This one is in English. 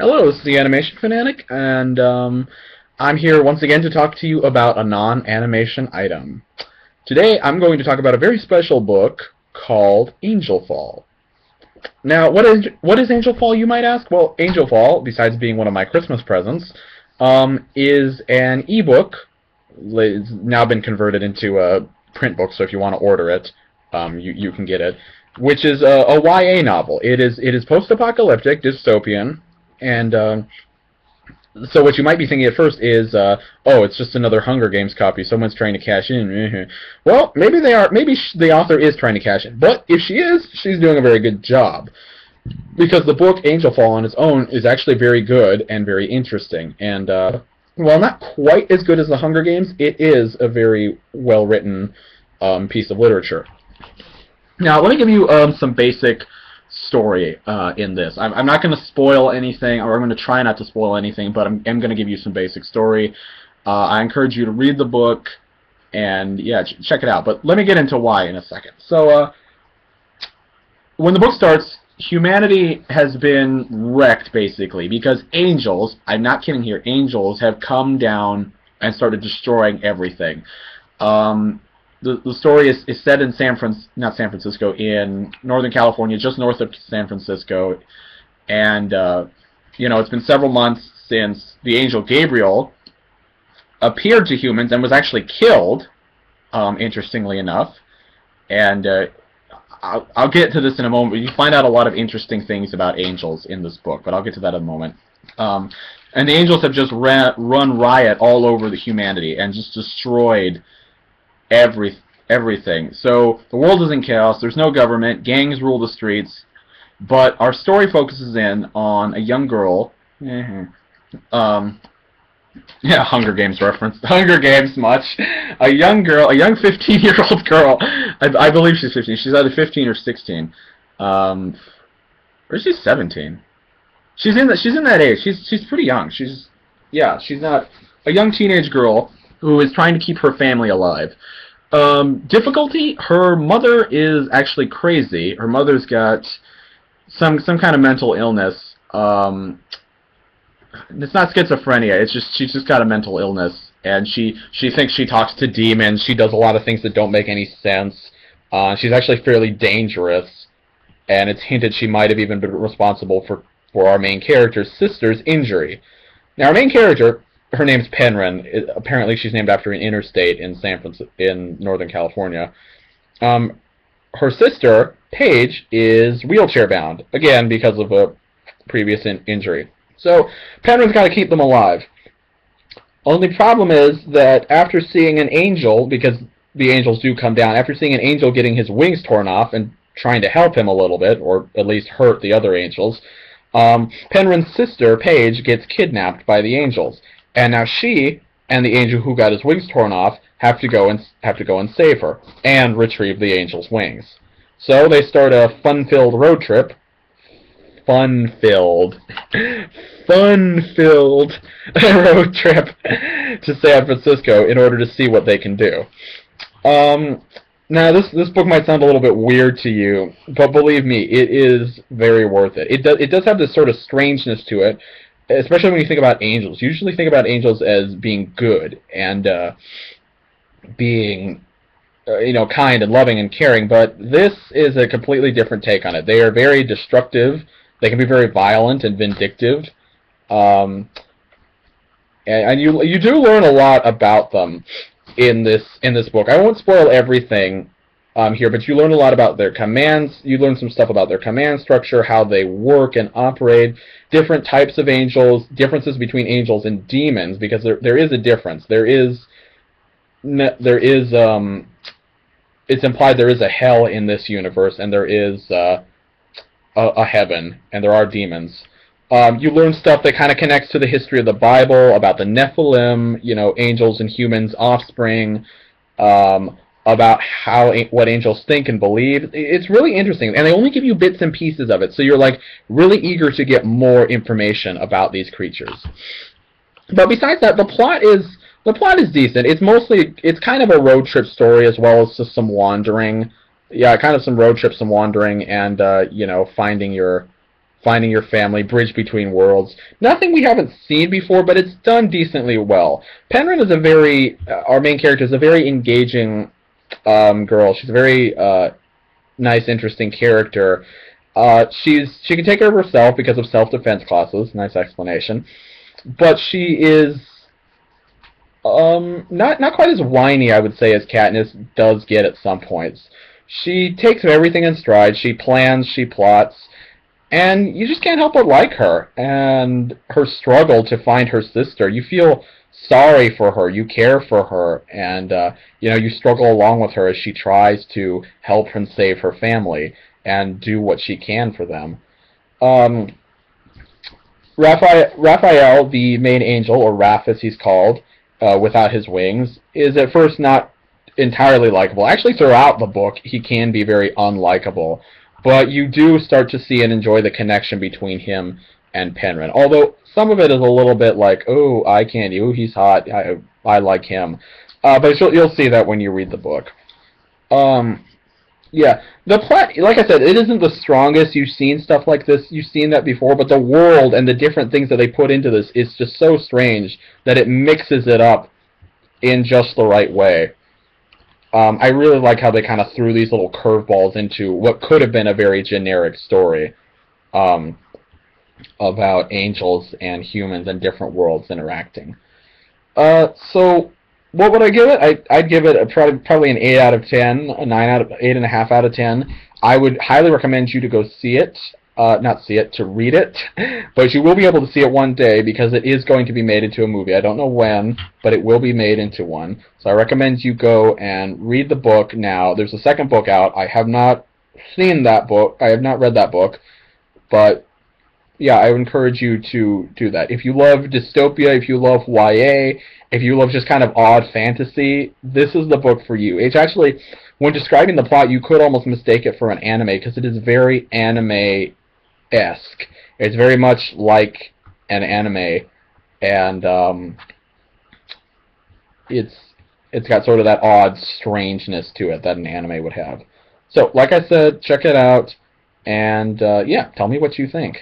Hello, this is the Animation Fanatic, and um, I'm here once again to talk to you about a non-animation item. Today, I'm going to talk about a very special book called Angelfall. Now, what is what is Angelfall, you might ask? Well, Angelfall, besides being one of my Christmas presents, um, is an ebook. It's now been converted into a print book, so if you want to order it, um, you you can get it. Which is a, a YA novel. It is it is post-apocalyptic, dystopian, and um, so what you might be thinking at first is, uh, oh, it's just another Hunger Games copy. Someone's trying to cash in. Well, maybe they are. Maybe the author is trying to cash in. But if she is, she's doing a very good job. Because the book Angelfall on its own is actually very good and very interesting. And uh, while not quite as good as the Hunger Games, it is a very well written um, piece of literature. Now, let me give you um, some basic story uh, in this. I'm, I'm not going to spoil anything, or I'm going to try not to spoil anything, but I'm, I'm going to give you some basic story. Uh, I encourage you to read the book, and yeah, ch check it out. But let me get into why in a second. So, uh, when the book starts, humanity has been wrecked, basically, because angels, I'm not kidding here, angels have come down and started destroying everything. Um, the, the story is, is set in San Fran not San Francisco in Northern California, just north of San Francisco, and uh, you know it's been several months since the angel Gabriel appeared to humans and was actually killed. Um, interestingly enough, and uh, I'll, I'll get to this in a moment. You find out a lot of interesting things about angels in this book, but I'll get to that in a moment. Um, and the angels have just ran, run riot all over the humanity and just destroyed every everything. So the world is in chaos. There's no government. Gangs rule the streets. But our story focuses in on a young girl. Um, yeah, Hunger Games reference. Hunger Games much. A young girl, a young 15-year-old girl. I, I, believe she's 15. She's either 15 or 16. Um, or is she 17? She's in that. She's in that age. She's she's pretty young. She's yeah. She's not a young teenage girl who is trying to keep her family alive. Um, difficulty, her mother is actually crazy. Her mother's got some some kind of mental illness. Um, it's not schizophrenia. It's just she's just got a mental illness, and she she thinks she talks to demons. She does a lot of things that don't make any sense. Uh, she's actually fairly dangerous, and it's hinted she might have even been responsible for for our main character's sister's injury. Now, our main character her name's Penryn. It, apparently, she's named after an interstate in San Francisco, in Northern California. Um, her sister Paige is wheelchair bound again because of a previous in injury. So Penryn's got to keep them alive. Only problem is that after seeing an angel, because the angels do come down, after seeing an angel getting his wings torn off and trying to help him a little bit, or at least hurt the other angels, um, Penryn's sister, Paige, gets kidnapped by the angels. And now she and the angel who got his wings torn off have to go and have to go and save her and retrieve the angel's wings. So they start a fun-filled road trip. Fun-filled, fun-filled road trip to San Francisco in order to see what they can do. Um, now this this book might sound a little bit weird to you, but believe me, it is very worth it. It does it does have this sort of strangeness to it especially when you think about angels. You usually think about angels as being good and uh, being, uh, you know, kind and loving and caring. But this is a completely different take on it. They are very destructive. They can be very violent and vindictive. Um, and, and you you do learn a lot about them in this in this book. I won't spoil everything um, here, but you learn a lot about their commands. You learn some stuff about their command structure, how they work and operate, different types of angels, differences between angels and demons, because there there is a difference. There is there is um, it's implied there is a hell in this universe, and there is uh, a, a heaven, and there are demons. Um, you learn stuff that kind of connects to the history of the Bible about the Nephilim, you know, angels and humans' offspring. Um, about how what angels think and believe. It's really interesting, and they only give you bits and pieces of it, so you're like really eager to get more information about these creatures. But besides that, the plot is the plot is decent. It's mostly it's kind of a road trip story as well as just some wandering. Yeah, kind of some road trip, some wandering, and uh, you know finding your finding your family, bridge between worlds. Nothing we haven't seen before, but it's done decently well. Penryn is a very, uh, our main character is a very engaging um, girl. She's a very uh, nice, interesting character. Uh, she's she can take care of herself because of self-defense classes. Nice explanation. But she is um, not not quite as whiny, I would say, as Katniss does get at some points. She takes everything in stride. She plans, she plots, and you just can't help but like her and her struggle to find her sister. You feel sorry for her, you care for her, and uh, you know you struggle along with her as she tries to help and save her family and do what she can for them. Um, Raphael, Raphael, the main angel, or Raph as he's called, uh, without his wings, is at first not entirely likable. Actually, throughout the book, he can be very unlikable. But you do start to see and enjoy the connection between him and Penryn. Although some of it is a little bit like, oh, eye candy, oh, he's hot, I, I like him. Uh, but you'll, you'll see that when you read the book. Um, yeah, the plot, like I said, it isn't the strongest. You've seen stuff like this, you've seen that before, but the world and the different things that they put into this is just so strange that it mixes it up in just the right way. Um, I really like how they kind of threw these little curveballs into what could have been a very generic story um, about angels and humans and different worlds interacting. Uh, so what would I give it? I, I'd give it a, probably, probably an 8 out of 10, a 9 out of 8.5 out of 10. I would highly recommend you to go see it. Uh, not see it, to read it. but you will be able to see it one day because it is going to be made into a movie. I don't know when, but it will be made into one. So I recommend you go and read the book now. There's a second book out. I have not seen that book. I have not read that book. But yeah, I would encourage you to do that. If you love dystopia, if you love YA, if you love just kind of odd fantasy, this is the book for you. It's actually, when describing the plot, you could almost mistake it for an anime because it is very anime-esque. It's very much like an anime, and um, it's it's got sort of that odd strangeness to it that an anime would have. So, like I said, check it out, and uh, yeah, tell me what you think.